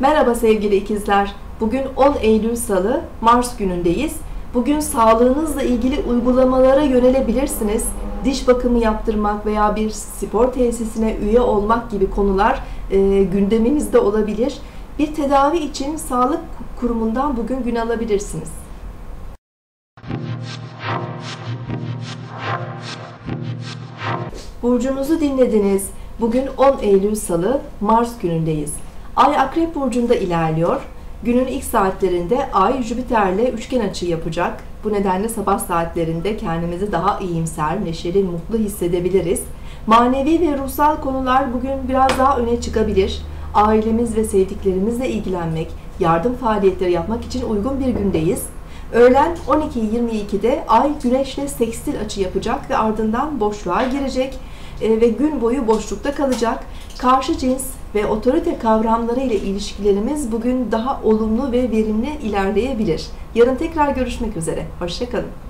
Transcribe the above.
Merhaba sevgili ikizler. Bugün 10 Eylül Salı, Mars günündeyiz. Bugün sağlığınızla ilgili uygulamalara yönelebilirsiniz. Diş bakımı yaptırmak veya bir spor tesisine üye olmak gibi konular e, gündeminizde olabilir. Bir tedavi için sağlık kurumundan bugün gün alabilirsiniz. Burcunuzu dinlediniz. Bugün 10 Eylül Salı, Mars günündeyiz. Ay Akrep Burcu'nda ilerliyor. Günün ilk saatlerinde Ay Jüpiter'le üçgen açı yapacak. Bu nedenle sabah saatlerinde kendimizi daha iyimser, neşeli, mutlu hissedebiliriz. Manevi ve ruhsal konular bugün biraz daha öne çıkabilir. Ailemiz ve sevdiklerimizle ilgilenmek, yardım faaliyetleri yapmak için uygun bir gündeyiz. Öğlen 12.22'de Ay Güneş'le sekstil açı yapacak ve ardından boşluğa girecek e, ve gün boyu boşlukta kalacak. Karşı cins ve otorite kavramları ile ilişkilerimiz bugün daha olumlu ve verimli ilerleyebilir. Yarın tekrar görüşmek üzere. Hoşçakalın.